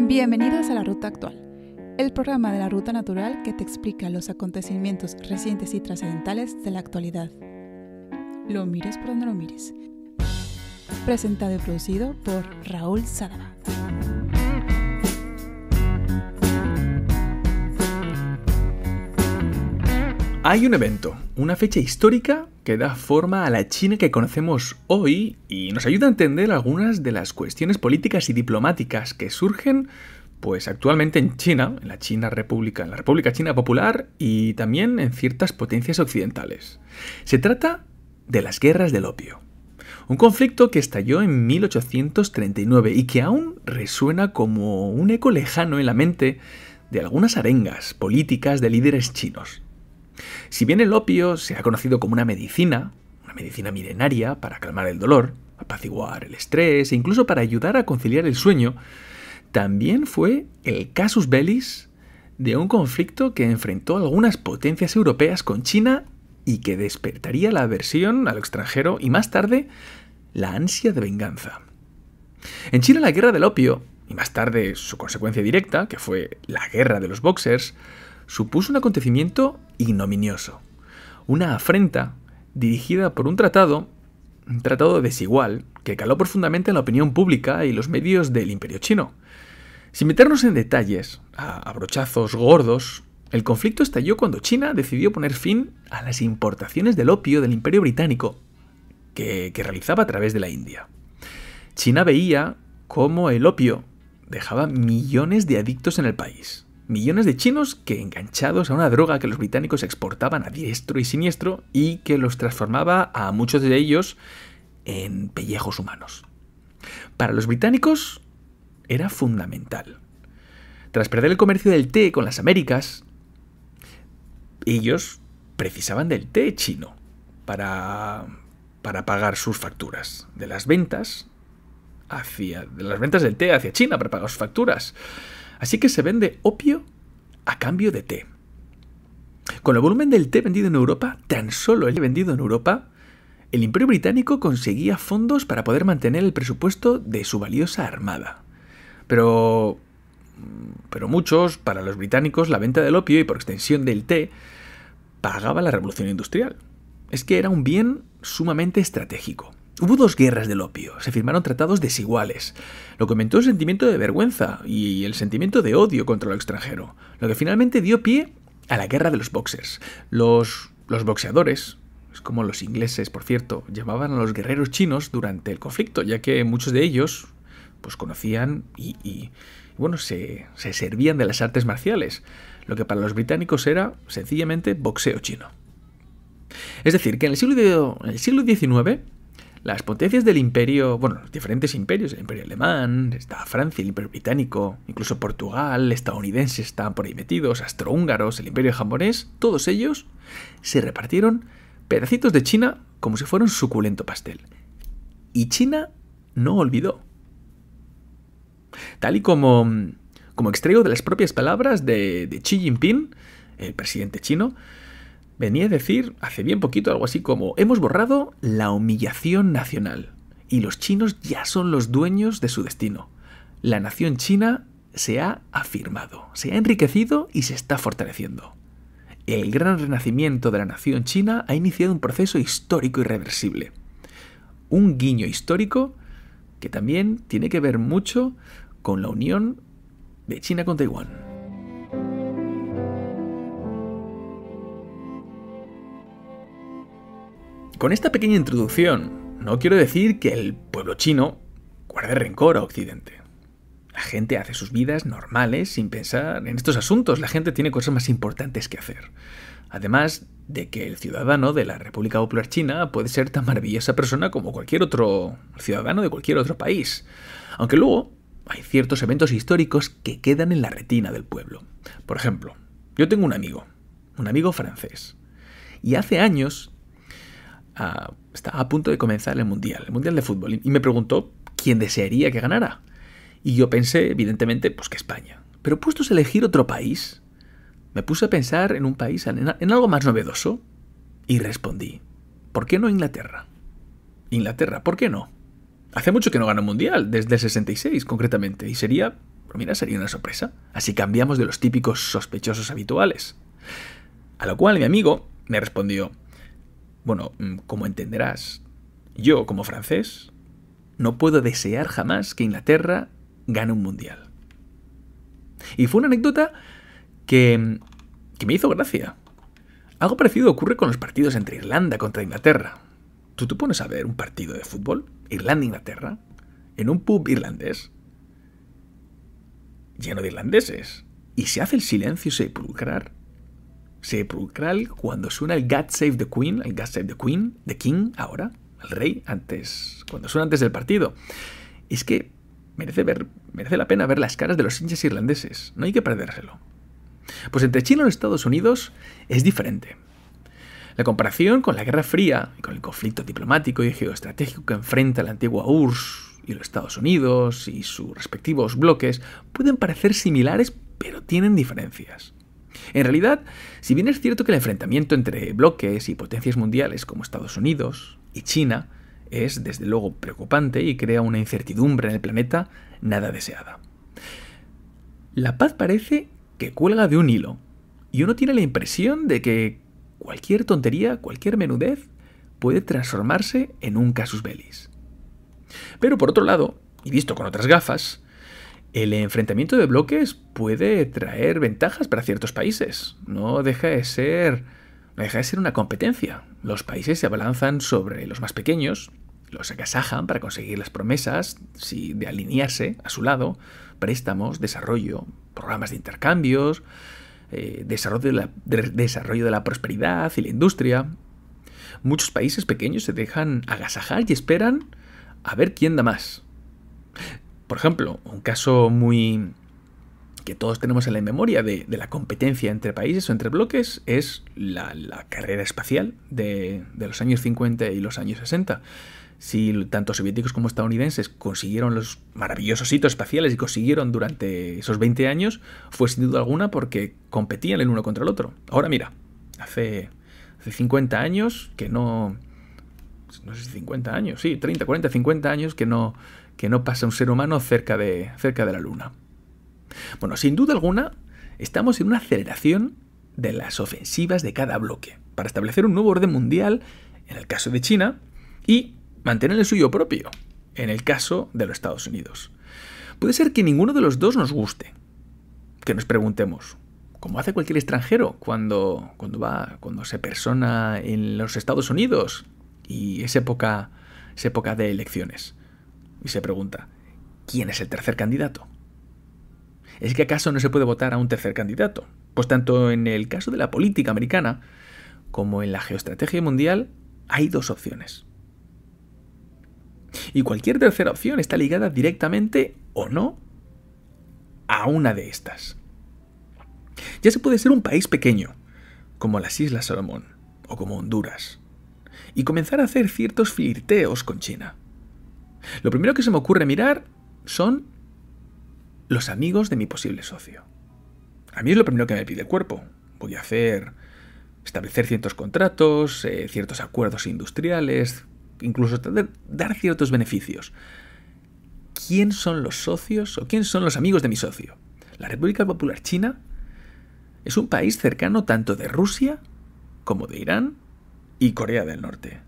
Bienvenidos a La Ruta Actual, el programa de la Ruta Natural que te explica los acontecimientos recientes y trascendentales de la actualidad. Lo mires por donde lo mires. Presentado y producido por Raúl Sadaba. Hay un evento, una fecha histórica que da forma a la China que conocemos hoy y nos ayuda a entender algunas de las cuestiones políticas y diplomáticas que surgen pues actualmente en China, en la China República, en la República China Popular y también en ciertas potencias occidentales. Se trata de las guerras del opio. Un conflicto que estalló en 1839 y que aún resuena como un eco lejano en la mente de algunas arengas políticas de líderes chinos. Si bien el opio se ha conocido como una medicina, una medicina milenaria para calmar el dolor, apaciguar el estrés e incluso para ayudar a conciliar el sueño, también fue el casus bellis de un conflicto que enfrentó algunas potencias europeas con China y que despertaría la aversión a lo extranjero y más tarde la ansia de venganza. En China la guerra del opio, y más tarde su consecuencia directa, que fue la guerra de los boxers, supuso un acontecimiento ignominioso, una afrenta dirigida por un tratado, un tratado desigual, que caló profundamente en la opinión pública y los medios del imperio chino. Sin meternos en detalles, a, brochazos gordos, el conflicto estalló cuando China decidió poner fin a las importaciones del opio del imperio británico, que, que realizaba a través de la India. China veía cómo el opio dejaba millones de adictos en el país millones de chinos que enganchados a una droga que los británicos exportaban a diestro y siniestro y que los transformaba a muchos de ellos en pellejos humanos. Para los británicos era fundamental. Tras perder el comercio del té con las Américas, ellos precisaban del té chino para, para pagar sus facturas. De las ventas hacia. de las ventas del té hacia China para pagar sus facturas. Así que se vende opio a cambio de té. Con el volumen del té vendido en Europa, tan solo el vendido en Europa, el Imperio Británico conseguía fondos para poder mantener el presupuesto de su valiosa armada. Pero. Pero muchos, para los británicos, la venta del opio y por extensión del té, pagaba la revolución industrial. Es que era un bien sumamente estratégico. Hubo dos guerras del opio, se firmaron tratados desiguales, lo que aumentó el sentimiento de vergüenza y el sentimiento de odio contra lo extranjero, lo que finalmente dio pie a la guerra de los boxers. Los, los boxeadores, es como los ingleses, por cierto, llamaban a los guerreros chinos durante el conflicto, ya que muchos de ellos pues conocían y, y bueno, se, se servían de las artes marciales, lo que para los británicos era sencillamente boxeo chino. Es decir, que en el siglo, en el siglo XIX las potencias del imperio, bueno, los diferentes imperios, el imperio alemán, está Francia, el imperio británico, incluso Portugal, estadounidenses estaban por ahí metidos, astrohúngaros, el imperio japonés, todos ellos se repartieron pedacitos de China como si fuera un suculento pastel. Y China no olvidó. Tal y como, como extraigo de las propias palabras de, de Xi Jinping, el presidente chino, venía a decir hace bien poquito algo así como hemos borrado la humillación nacional y los chinos ya son los dueños de su destino. La nación china se ha afirmado, se ha enriquecido y se está fortaleciendo. El gran renacimiento de la nación china ha iniciado un proceso histórico irreversible. Un guiño histórico que también tiene que ver mucho con la unión de China con Taiwán. Con esta pequeña introducción, no quiero decir que el pueblo chino guarde rencor a Occidente. La gente hace sus vidas normales sin pensar en estos asuntos. La gente tiene cosas más importantes que hacer. Además de que el ciudadano de la República Popular China puede ser tan maravillosa persona como cualquier otro ciudadano de cualquier otro país. Aunque luego hay ciertos eventos históricos que quedan en la retina del pueblo. Por ejemplo, yo tengo un amigo, un amigo francés. Y hace años estaba a punto de comenzar el Mundial, el Mundial de Fútbol, y me preguntó quién desearía que ganara. Y yo pensé, evidentemente, pues que España. Pero puestos a elegir otro país, me puse a pensar en un país, en, algo más novedoso, y respondí, ¿por qué no Inglaterra? Inglaterra, ¿por qué no? Hace mucho que no gana un mundial, desde el 66 concretamente, y sería mira, sería una sorpresa. Así cambiamos de los típicos sospechosos habituales. A lo cual mi amigo me respondió, bueno, mm, como entenderás, yo como francés no puedo desear jamás que Inglaterra gane un mundial. Y fue una anécdota que, que me hizo gracia. Algo parecido ocurre con los partidos entre Irlanda contra Inglaterra. ¿Tú te pones a ver un partido de fútbol, Irlanda-Inglaterra, en un pub irlandés, lleno de irlandeses, y se hace el silencio sepulcral, sepulcral cuando suena el God Save the Queen, el God Save the Queen, The King ahora, el rey, antes, cuando suena antes del partido. Es que merece, ver, merece la pena ver las caras de los hinchas irlandeses, no hay que perdérselo. Pues entre China y Estados Unidos es diferente. La comparación con la Guerra Fría y con el conflicto diplomático y geoestratégico que enfrenta la antigua URSS y los Estados Unidos y sus respectivos bloques pueden parecer similares, pero tienen diferencias. En realidad, si bien es cierto que el enfrentamiento entre bloques y potencias mundiales como Estados Unidos y China es desde luego preocupante y crea una incertidumbre en el planeta nada deseada. La paz parece que cuelga de un hilo, y uno tiene la impresión de que cualquier tontería, cualquier menudez, puede transformarse en un casus bellis. Pero por otro lado, y visto con otras gafas, el enfrentamiento de bloques puede traer ventajas para ciertos países. No deja de ser, deja de ser una competencia. Los países se abalanzan sobre los más pequeños, los agasajan para conseguir las promesas de alinearse a su lado, préstamos, desarrollo, programas de intercambios, eh, desarrollo de la prosperidad y la industria. Muchos países pequeños se dejan agasajar y esperan a ver quién da más. Por ejemplo, un caso muy que todos tenemos en la memoria de, la competencia entre países o entre bloques es la, carrera espacial de, los años 50 y los años 60 si tanto soviéticos como estadounidenses consiguieron los maravillosos hitos espaciales y consiguieron durante esos 20 años, fue sin duda alguna porque competían el uno contra el otro. Ahora mira, hace, hace 50 años que no... No sé si 50 años, sí, 30, 40, 50 años que no, que no pasa un ser humano cerca de, cerca de la Luna. Bueno, sin duda alguna, estamos en una aceleración de las ofensivas de cada bloque para establecer un nuevo orden mundial, en el caso de China, y mantener el suyo propio, en el caso de los Estados Unidos. Puede ser que ninguno de los dos nos guste. Que nos preguntemos, como hace cualquier extranjero cuando, cuando, va, cuando se persona en los Estados Unidos y es época, es época de elecciones. Y se pregunta, ¿quién es el tercer candidato? ¿Es que acaso no se puede votar a un tercer candidato? Pues tanto en el caso de la política americana como en la geoestrategia mundial hay dos opciones. Y cualquier tercera opción está ligada directamente o no a una de estas. Ya se puede ser un país pequeño, como las Islas Salomón o como Honduras, y comenzar a hacer ciertos flirteos con China. Lo primero que se me ocurre mirar son los amigos de mi posible socio. A mí es lo primero que me pide el cuerpo. Voy a hacer establecer ciertos contratos, eh, ciertos acuerdos industriales, incluso dar ciertos beneficios. ¿Quién son los socios o quién son los amigos de mi socio? La República Popular China es un país cercano tanto de Rusia como de Irán y Corea del Norte.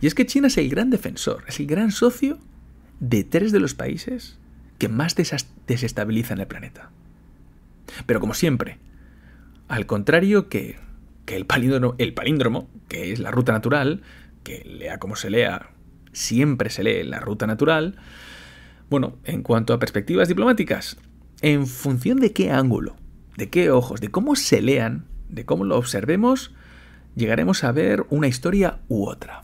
Y es que China es el gran defensor, es el gran socio de tres de los países que más desestabilizan el planeta. Pero como siempre, al contrario que, el, el palíndromo, que es la ruta natural, que lea como se lea, siempre se lee la ruta natural. Bueno, en cuanto a perspectivas diplomáticas, en función de qué ángulo, de qué ojos, de cómo se lean, de cómo lo observemos, llegaremos a ver una historia u otra.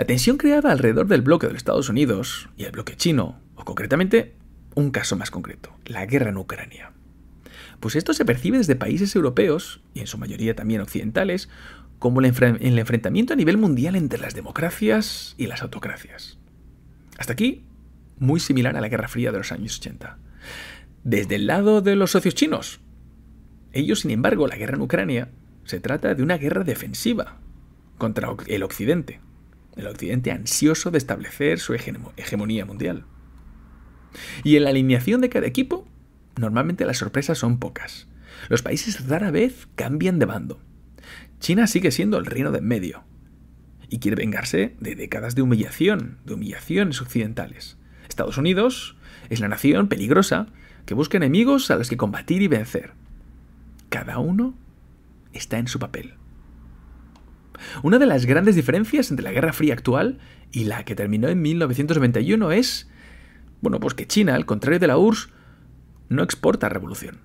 La tensión creada alrededor del bloque de los Estados Unidos y el bloque chino, o concretamente un caso más concreto, la guerra en Ucrania. Pues esto se percibe desde países europeos, y en su mayoría también occidentales, como el, enfrentamiento a nivel mundial entre las democracias y las autocracias. Hasta aquí, muy similar a la Guerra Fría de los años 80. Desde el lado de los socios chinos. Ellos, sin embargo, la guerra en Ucrania se trata de una guerra defensiva contra el Occidente. El Occidente ansioso de establecer su hegemonía mundial. Y en la alineación de cada equipo normalmente las sorpresas son pocas. Los países rara vez cambian de bando. China sigue siendo el reino de medio y quiere vengarse de décadas de humillación, de humillaciones occidentales. Estados Unidos es la nación peligrosa que busca enemigos a los que combatir y vencer. Cada uno está en su papel. Una de las grandes diferencias entre la Guerra Fría actual y la que terminó en 1991 es, bueno, pues que China, al contrario de la URSS, no exporta revolución.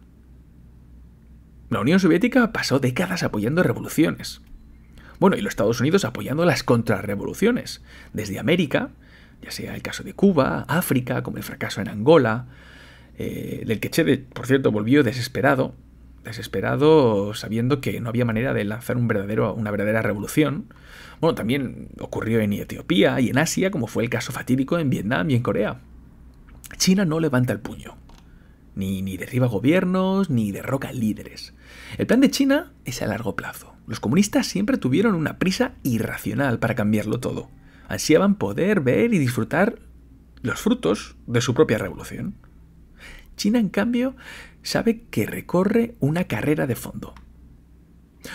La Unión Soviética pasó décadas apoyando revoluciones. Bueno, y los Estados Unidos apoyando las contrarrevoluciones, desde América, ya sea el caso de Cuba, África, como el fracaso en Angola, eh, del que Che, por cierto, volvió desesperado, desesperado sabiendo que no había manera de lanzar un verdadero, una verdadera revolución. Bueno, también ocurrió en Etiopía y en Asia, como fue el caso fatídico en Vietnam y en Corea. China no levanta el puño. Ni, ni derriba gobiernos, ni derroca líderes. El plan de China es a largo plazo. Los comunistas siempre tuvieron una prisa irracional para cambiarlo todo. Ansiaban poder ver y disfrutar los frutos de su propia revolución. China, en cambio, sabe que recorre una carrera de fondo.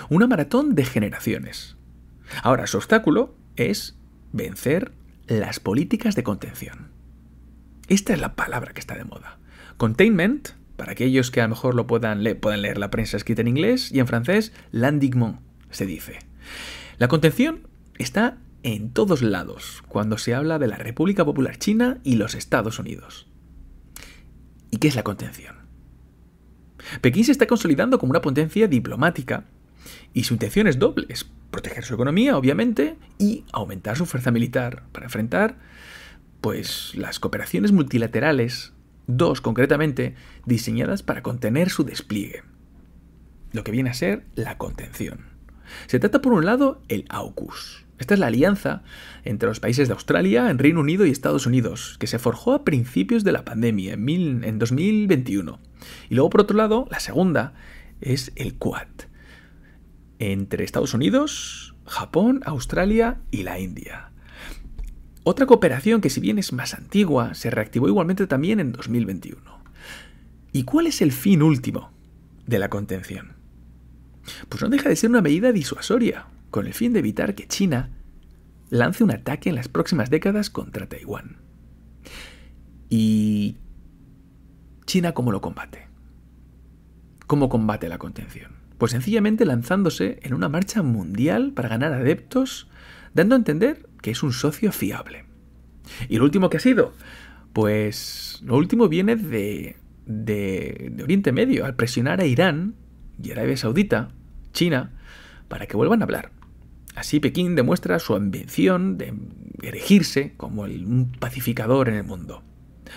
Una maratón de generaciones. Ahora, su obstáculo es vencer las políticas de contención. Esta es la palabra que está de moda. Containment, para aquellos que a lo mejor lo puedan leer, pueden leer la prensa escrita en inglés y en francés, l'endiguement, se dice. La contención está en todos lados cuando se habla de la República Popular China y los Estados Unidos. ¿Y qué es la contención? Pekín se está consolidando como una potencia diplomática y su intención es doble, es proteger su economía, obviamente, y aumentar su fuerza militar para enfrentar pues las cooperaciones multilaterales, dos concretamente, diseñadas para contener su despliegue. Lo que viene a ser la contención. Se trata por un lado el AUKUS. Esta es la alianza entre los países de Australia, en Reino Unido y Estados Unidos, que se forjó a principios de la pandemia, en, en 2021. Y luego, por otro lado, la segunda es el Quad, entre Estados Unidos, Japón, Australia y la India. Otra cooperación que si bien es más antigua, se reactivó igualmente también en 2021. ¿Y cuál es el fin último de la contención? Pues no deja de ser una medida disuasoria, con el fin de evitar que China lance un ataque en las próximas décadas contra Taiwán. ¿Y China cómo lo combate? ¿Cómo combate la contención? Pues sencillamente lanzándose en una marcha mundial para ganar adeptos, dando a entender que es un socio fiable. ¿Y lo último que ha sido? Pues lo último viene de, de, Oriente Medio, al presionar a Irán y Arabia Saudita, China, para que vuelvan a hablar. Así Pekín demuestra su ambición de erigirse como un pacificador en el mundo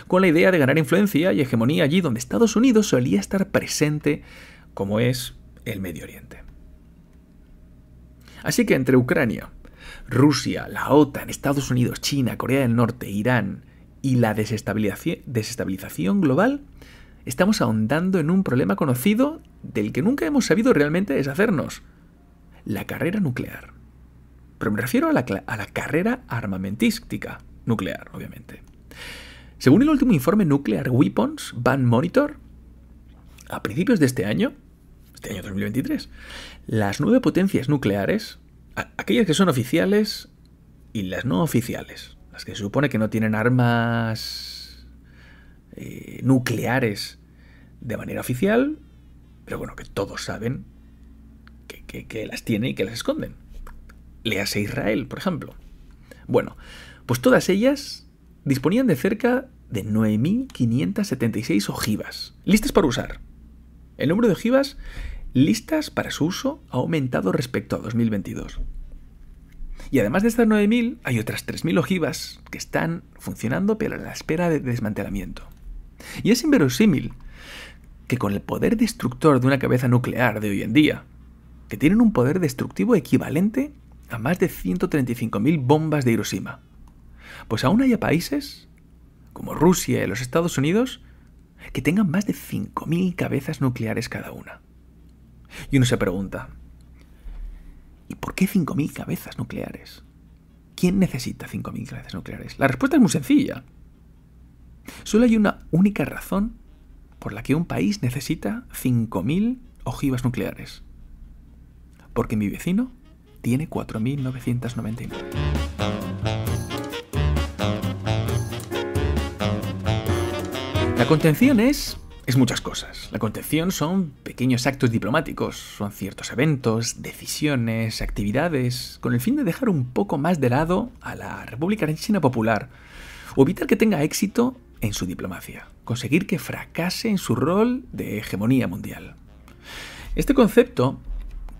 con la idea de ganar influencia y hegemonía allí donde Estados Unidos solía estar presente, como es el Medio Oriente. Así que entre Ucrania, Rusia, la OTAN, Estados Unidos, China, Corea del Norte, Irán y la desestabilización global, estamos ahondando en un problema conocido del que nunca hemos sabido realmente deshacernos, la carrera nuclear. Pero me refiero a la, carrera armamentística nuclear, obviamente. Según el último informe Nuclear Weapons Ban Monitor, a principios de este año, este año 2023, las nueve potencias nucleares, aquellas que son oficiales y las no oficiales, las que se supone que no tienen armas eh, nucleares de manera oficial, pero bueno, que todos saben que, que las tiene y que las esconden. Léase Israel, por ejemplo. Bueno, pues todas ellas disponían de cerca de 9.576 ojivas, listas para usar. El número de ojivas listas para su uso ha aumentado respecto a 2022. Y además de estas 9.000, hay otras 3.000 ojivas que están funcionando pero a la espera de desmantelamiento. Y es inverosímil que con el poder destructor de una cabeza nuclear de hoy en día, que tienen un poder destructivo equivalente a más de 135.000 bombas de Hiroshima, pues aún haya países, como Rusia y los Estados Unidos, que tengan más de 5.000 cabezas nucleares cada una. Y uno se pregunta, ¿y por qué 5.000 cabezas nucleares? ¿Quién necesita 5.000 cabezas nucleares? La respuesta es muy sencilla. Solo hay una única razón por la que un país necesita 5.000 ojivas nucleares. Porque mi vecino tiene 4.999. La contención es muchas cosas. La contención son pequeños actos diplomáticos, son ciertos eventos, decisiones, actividades, con el fin de dejar un poco más de lado a la República China Popular, o evitar que tenga éxito en su diplomacia, conseguir que fracase en su rol de hegemonía mundial. Este concepto,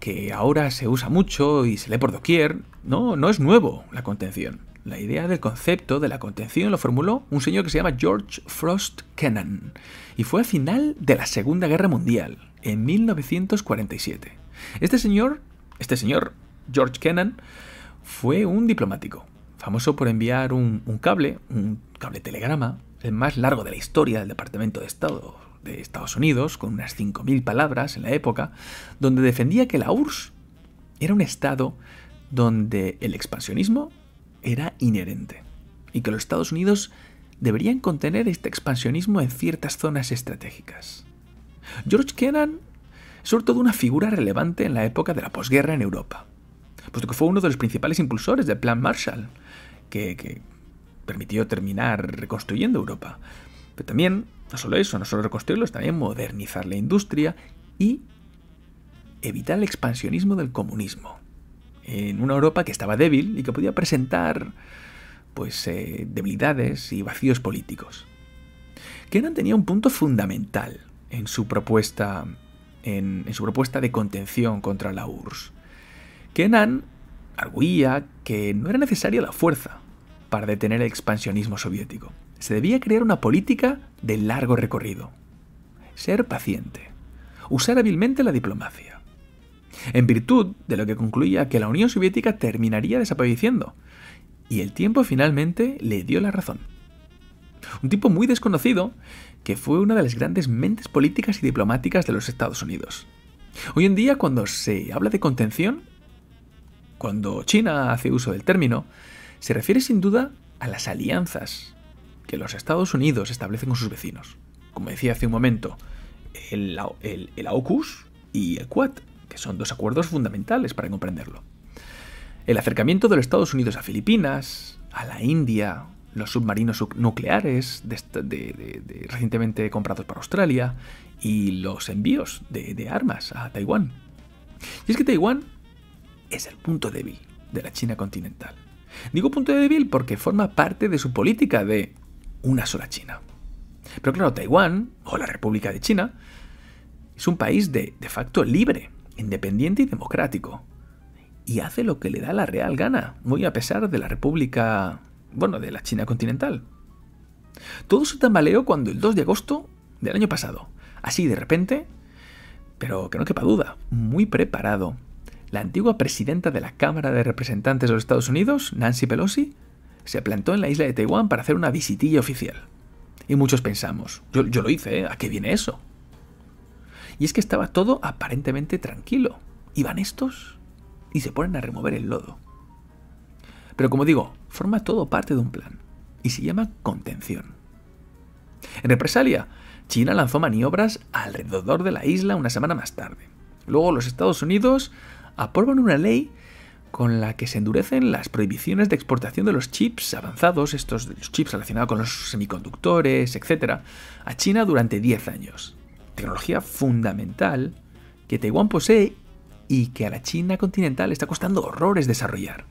que ahora se usa mucho y se lee por doquier, no, no es nuevo, la contención. La idea del concepto de la contención lo formuló un señor que se llama George Frost Kennan y fue a final de la Segunda Guerra Mundial, en 1947. Este señor, este señor George Kennan, fue un diplomático, famoso por enviar un, un cable, un cable telegrama, el más largo de la historia del Departamento de Estado de Estados Unidos, con unas 5.000 palabras en la época, donde defendía que la URSS era un estado donde el expansionismo era inherente y que los Estados Unidos deberían contener este expansionismo en ciertas zonas estratégicas. George Kennan es sobre todo una figura relevante en la época de la posguerra en Europa, puesto que fue uno de los principales impulsores del Plan Marshall, que, que permitió terminar reconstruyendo Europa. Pero también, no solo eso, no solo reconstruirlo, también modernizar la industria y evitar el expansionismo del comunismo en una Europa que estaba débil y que podía presentar pues eh, debilidades y vacíos políticos. Kennan tenía un punto fundamental en su propuesta en, su propuesta de contención contra la URSS. Kennan arguía que no era necesaria la fuerza para detener el expansionismo soviético. Se debía crear una política de largo recorrido. Ser paciente. Usar hábilmente la diplomacia en virtud de lo que concluía que la Unión Soviética terminaría desapareciendo. Y el tiempo finalmente le dio la razón. Un tipo muy desconocido que fue una de las grandes mentes políticas y diplomáticas de los Estados Unidos. Hoy en día cuando se habla de contención, cuando China hace uso del término, se refiere sin duda a las alianzas que los Estados Unidos establecen con sus vecinos. Como decía hace un momento, el, el AUKUS y el QUAD, que son dos acuerdos fundamentales para comprenderlo. El acercamiento de los Estados Unidos a Filipinas, a la India, los submarinos nucleares recientemente comprados para Australia y los envíos de, armas a Taiwán. Y es que Taiwán es el punto débil de la China continental. Digo punto débil porque forma parte de su política de una sola China. Pero claro, Taiwán, o la República de China, es un país de, de facto libre, independiente y democrático. Y hace lo que le da la real gana, muy a pesar de la República, bueno, de la China continental. Todo se tambaleó cuando el 2 de agosto del año pasado, así de repente, pero que no quepa duda, muy preparado, la antigua presidenta de la Cámara de Representantes de los Estados Unidos, Nancy Pelosi, se plantó en la isla de Taiwán para hacer una visitilla oficial. Y muchos pensamos, yo, yo lo hice, ¿eh? ¿a qué viene eso? Y es que estaba todo aparentemente tranquilo. Y van estos y se ponen a remover el lodo. Pero como digo, forma todo parte de un plan. Y se llama contención. En represalia, China lanzó maniobras alrededor de la isla una semana más tarde. Luego los Estados Unidos aprueban una ley con la que se endurecen las prohibiciones de exportación de los chips avanzados, estos los chips relacionados con los semiconductores, etc., a China durante 10 años tecnología fundamental que Taiwán posee y que a la China continental está costando horrores desarrollar.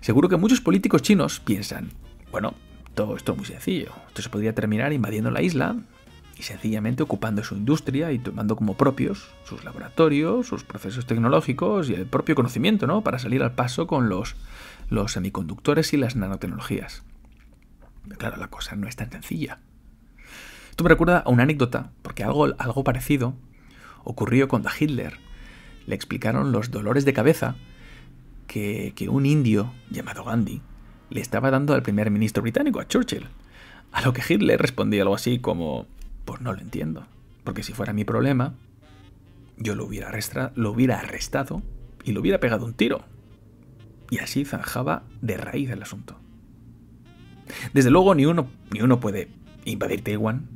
Seguro que muchos políticos chinos piensan, bueno, todo esto es muy sencillo, esto se podría terminar invadiendo la isla y sencillamente ocupando su industria y tomando como propios sus laboratorios, sus procesos tecnológicos y el propio conocimiento, ¿no? Para salir al paso con los, los semiconductores y las nanotecnologías. Pero claro, la cosa no es tan sencilla. Esto me recuerda a una anécdota, porque algo, algo parecido ocurrió cuando a Hitler le explicaron los dolores de cabeza que, que un indio llamado Gandhi le estaba dando al primer ministro británico, a Churchill. A lo que Hitler respondía algo así como, pues no lo entiendo, porque si fuera mi problema, yo lo hubiera, lo hubiera arrestado y le hubiera pegado un tiro. Y así zanjaba de raíz el asunto. Desde luego ni uno, ni uno puede invadir Taiwán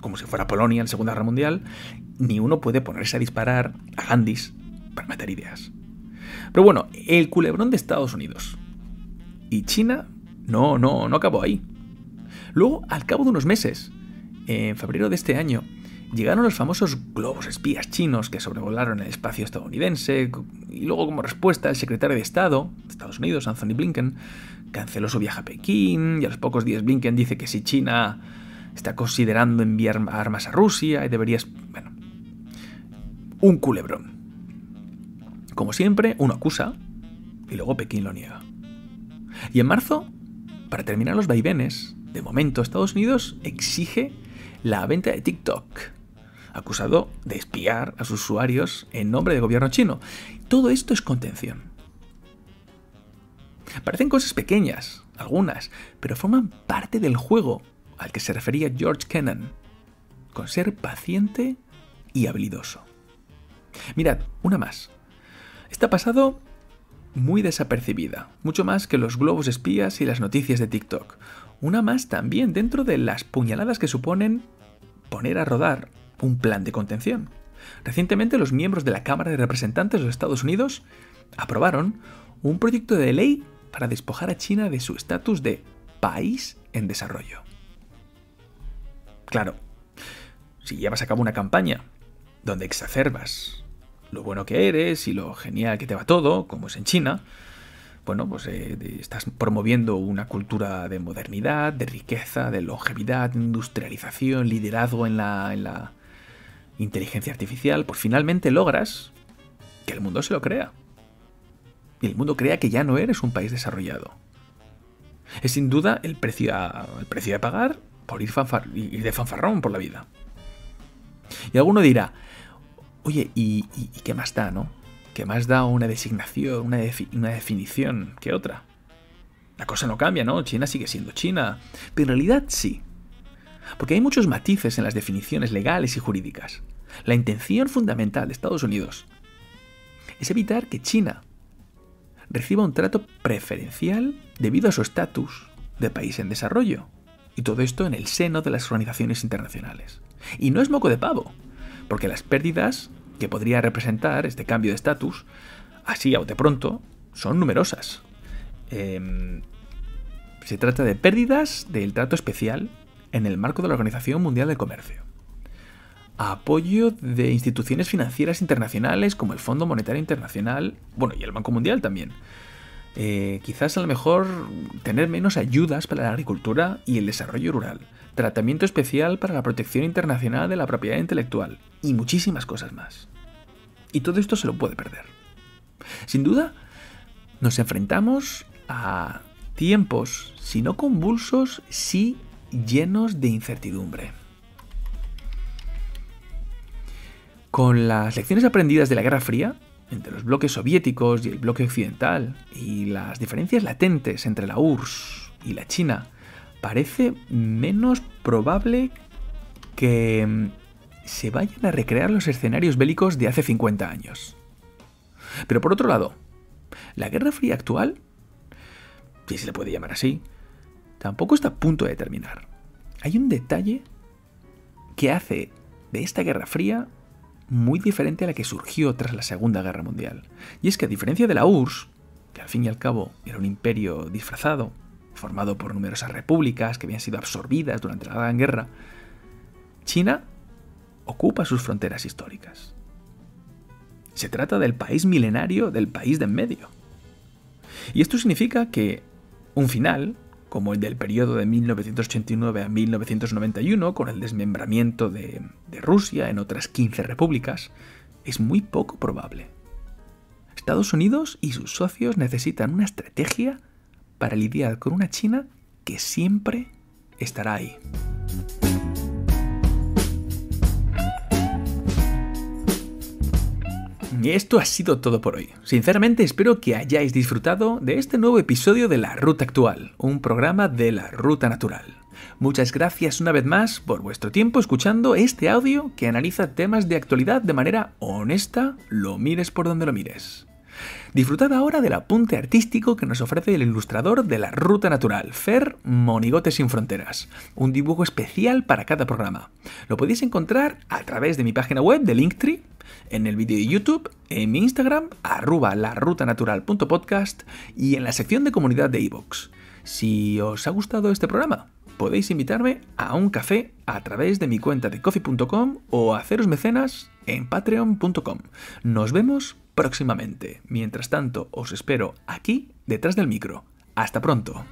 como si fuera Polonia en la Segunda Guerra Mundial, ni uno puede ponerse a disparar a Gandhis para meter ideas. Pero bueno, el culebrón de Estados Unidos. Y China, no, no, no acabó ahí. Luego, al cabo de unos meses, en febrero de este año, llegaron los famosos globos espías chinos que sobrevolaron el espacio estadounidense y luego como respuesta el secretario de Estado de Estados Unidos, Anthony Blinken, canceló su viaje a Pekín y a los pocos días Blinken dice que si China está considerando enviar armas a Rusia y deberías... Bueno, un culebrón. Como siempre, uno acusa y luego Pekín lo niega. Y en marzo, para terminar los vaivenes, de momento Estados Unidos exige la venta de TikTok, acusado de espiar a sus usuarios en nombre del gobierno chino. Todo esto es contención. Parecen cosas pequeñas, algunas, pero forman parte del juego al que se refería George Kennan, con ser paciente y habilidoso. Mirad, una más. Está pasado muy desapercibida, mucho más que los globos espías y las noticias de TikTok. Una más también dentro de las puñaladas que suponen poner a rodar un plan de contención. Recientemente los miembros de la Cámara de Representantes de los Estados Unidos aprobaron un proyecto de ley para despojar a China de su estatus de país en desarrollo. Claro, si llevas a cabo una campaña donde exacerbas lo bueno que eres y lo genial que te va todo, como es en China, bueno, pues eh, estás promoviendo una cultura de modernidad, de riqueza, de longevidad, industrialización, liderazgo en la, en la inteligencia artificial, pues finalmente logras que el mundo se lo crea. Y el mundo crea que ya no eres un país desarrollado. Es sin duda el precio a, el precio de pagar por ir, de fanfarrón por la vida. Y alguno dirá, oye, ¿y, y, y qué más da, no? ¿Qué más da una designación, una, una definición que otra? La cosa no cambia, ¿no? China sigue siendo China. Pero en realidad sí. Porque hay muchos matices en las definiciones legales y jurídicas. La intención fundamental de Estados Unidos es evitar que China reciba un trato preferencial debido a su estatus de país en desarrollo. Y todo esto en el seno de las organizaciones internacionales. Y no es moco de pavo, porque las pérdidas que podría representar este cambio de estatus, así a de pronto, son numerosas. Em, se trata de pérdidas del trato especial en el marco de la Organización Mundial del Comercio. Apoyo de instituciones financieras internacionales como el Fondo Monetario Internacional, bueno, y el Banco Mundial también. Eh, quizás a lo mejor tener menos ayudas para la agricultura y el desarrollo rural, tratamiento especial para la protección internacional de la propiedad intelectual y muchísimas cosas más. Y todo esto se lo puede perder. Sin duda, nos enfrentamos a tiempos, si no convulsos, sí llenos de incertidumbre. Con las lecciones aprendidas de la Guerra Fría, entre los bloques soviéticos y el bloque occidental, y las diferencias latentes entre la URSS y la China, parece menos probable que mm, se vayan a recrear los escenarios bélicos de hace 50 años. Pero por otro lado, la Guerra Fría actual, si se le puede llamar así, tampoco está a punto de terminar. Hay un detalle que hace de esta Guerra Fría muy diferente a la que surgió tras la Segunda Guerra Mundial. Y es que a diferencia de la URSS, que al fin y al cabo era un imperio disfrazado, formado por numerosas repúblicas que habían sido absorbidas durante la Gran Guerra, China ocupa sus fronteras históricas. Se trata del país milenario del país de en medio. Y esto significa que un final, como el del periodo de 1989 a 1991, con el desmembramiento de, de Rusia en otras 15 repúblicas, es muy poco probable. Estados Unidos y sus socios necesitan una estrategia para lidiar con una China que siempre estará ahí. Y esto ha sido todo por hoy. Sinceramente espero que hayáis disfrutado de este nuevo episodio de La Ruta Actual, un programa de la Ruta Natural. Muchas gracias una vez más por vuestro tiempo escuchando este audio que analiza temas de actualidad de manera honesta, lo mires por donde lo mires. Disfrutad ahora del apunte artístico que nos ofrece el ilustrador de la Ruta Natural, Fer Monigote sin Fronteras, un dibujo especial para cada programa. Lo podéis encontrar a través de mi página web de Linktree, en el vídeo de YouTube, en mi Instagram, arroba larutanatural.podcast y en la sección de comunidad de iVoox. Si os ha gustado este programa, podéis invitarme a un café a través de mi cuenta de coffee.com o haceros mecenas en patreon.com. Nos vemos próximamente. Mientras tanto, os espero aquí detrás del micro. Hasta pronto.